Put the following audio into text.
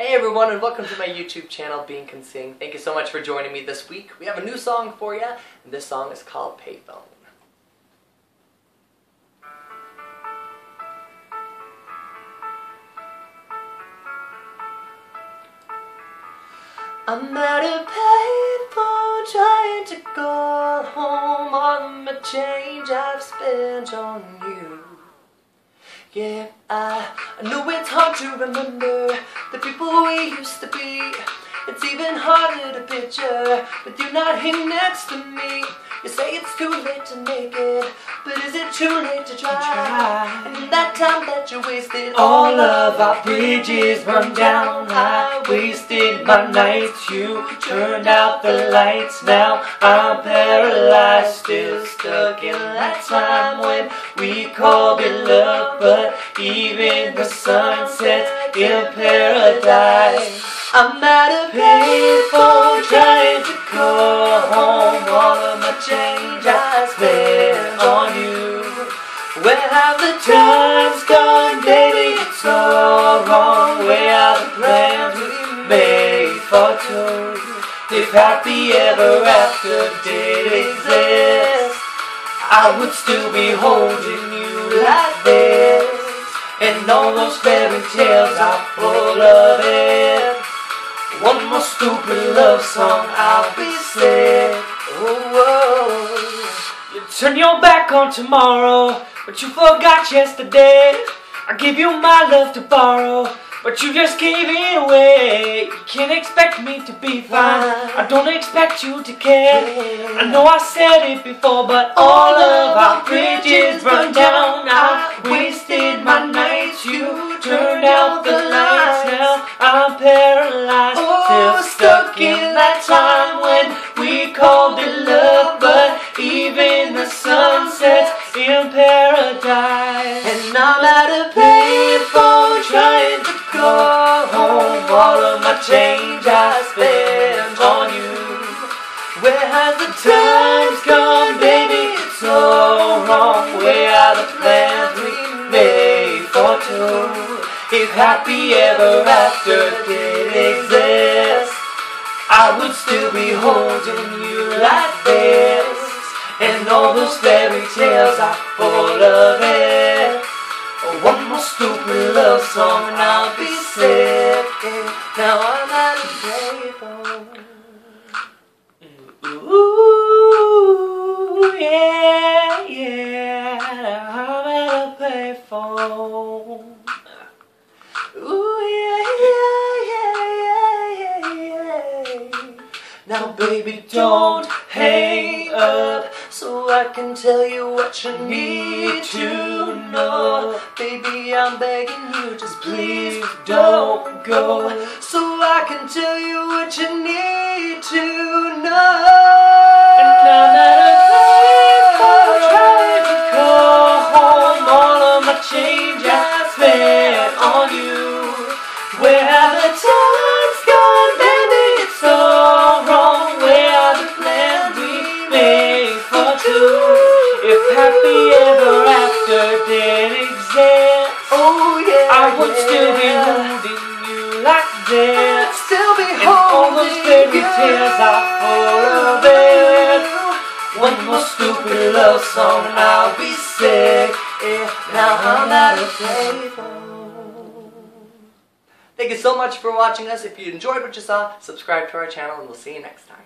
Hey everyone and welcome to my YouTube channel, Bean Can Sing. Thank you so much for joining me this week. We have a new song for you, and this song is called Payphone. I'm at a payphone trying to call home on the change I've spent on you. Yeah, I, know it's hard to remember the people we used to be. It's even harder to picture with you not here next to me. You say it's too late to make it, but is it too late to try? try. And that time that you wasted, all of our bridges run down. I wasted my nights, you turned out the lights. Now I'm paralyzed, still stuck in that time when we called it love. But even the sun sets in paradise. I'm at a payphone trying to call home all of my change I spent on you. Where have the times gone, baby? If happy ever after did exist, I would still be holding you like this. And all those fairy tales are full of it. One more stupid love song, I'll be sick. Oh, You turn your back on tomorrow, but you forgot yesterday. I give you my love to borrow, but you just gave it away. You can't expect me to be fine. I don't expect you to care. I know I said it before, but all of our bridges burned down. I wasted my nights. You turned out the lights. Now I'm paralyzed, still stuck in that time when we called it love, but even the sun sets in paradise. And I'm at a payphone has the times gone, baby? It's so wrong. Where are the plans we made for two? If happy ever after did exist, I would still be holding you like this. And all those fairy tales are full of it. One more stupid love song and I'll be sick. Baby, don't hang up so I can tell you what you need to know. Baby, I'm begging you, just please don't go so I can tell you what you need to know. If happy ever after did exist, Oh yeah, I would still be yeah. holding you like I'd this. still be And all those holding fairy tales are full of it. One more stupid love song I'll be sick. Yeah, now I'm at a payphone. Thank you so much for watching us. If you enjoyed what you saw, subscribe to our channel and we'll see you next time.